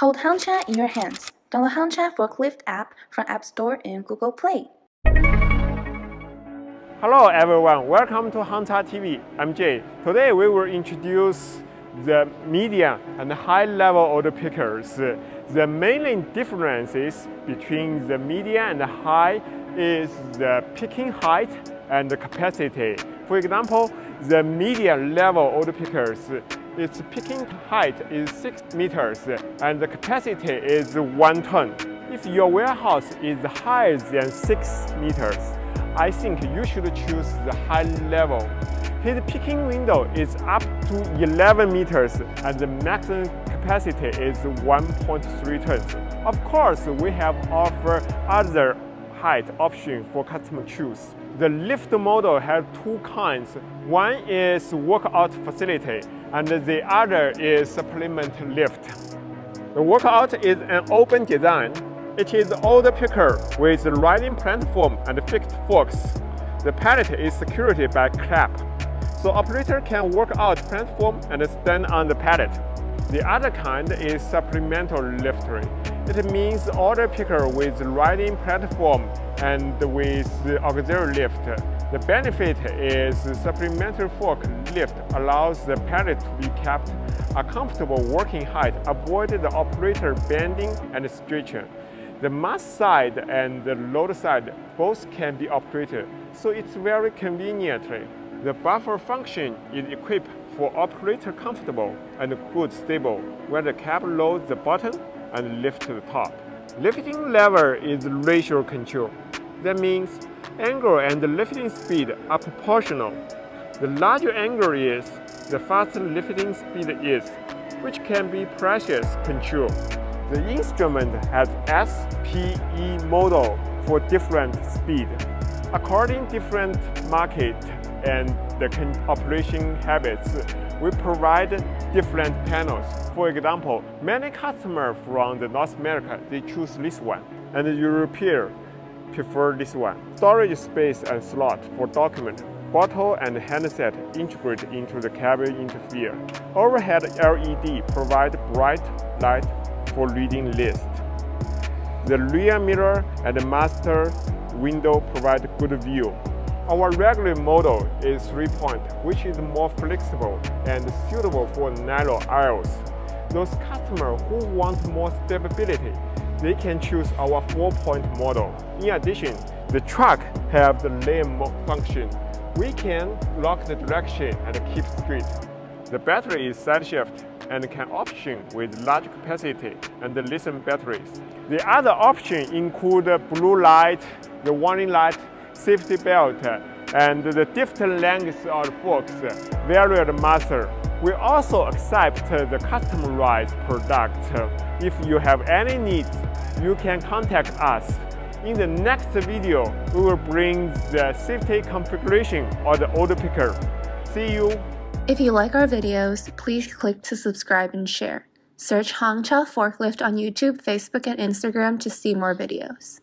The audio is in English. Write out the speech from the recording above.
Hold Hangcha in your hands. Download Hangcha Forklift app from App Store and Google Play. Hello everyone, welcome to Hangcha TV. I'm Jay. Today we will introduce the medium and high level order pickers. The main differences between the medium and the high is the picking height and the capacity. For example, the medium level order pickers its picking height is 6 meters and the capacity is 1 ton. If your warehouse is higher than 6 meters, I think you should choose the high level. His picking window is up to 11 meters and the maximum capacity is 1.3 tons. Of course, we have offered other height option for customer choose. The lift model has two kinds. One is workout facility and the other is supplement lift. The workout is an open design. It is order picker with riding platform and fixed forks. The pallet is secured by clap, so operator can work out platform and stand on the pallet. The other kind is supplemental lifter. It means order picker with riding platform and with auxiliary lift. The benefit is supplementary fork lift allows the pallet to be kept a comfortable working height, avoid the operator bending and stretching. The mass side and the load side both can be operated, so it's very convenient. The buffer function is equipped for operator comfortable and good stable when the cab loads the bottom and lift to the top. Lifting lever is ratio control. That means angle and lifting speed are proportional. The larger angle is, the faster lifting speed is, which can be precious control. The instrument has SPE model for different speed. According different market and the operation habits, we provide different panels. For example, many customers from the North America, they choose this one, and the European prefer this one. Storage space and slot for document, bottle and handset integrate into the cabin interfere. Overhead LED provide bright light for reading list. The rear mirror and the master window provide good view. Our regular model is 3-point, which is more flexible and suitable for narrow aisles. Those customers who want more stability, they can choose our 4-point model. In addition, the truck have the lane function. We can lock the direction and keep straight. The battery is side shift and can option with large capacity and lithium batteries. The other options include blue light, the warning light, safety belt, and the different lengths of forks varied master. We also accept the customized product. If you have any needs, you can contact us. In the next video, we will bring the safety configuration of the order picker. See you! If you like our videos, please click to subscribe and share. Search Hangcha Forklift on YouTube, Facebook, and Instagram to see more videos.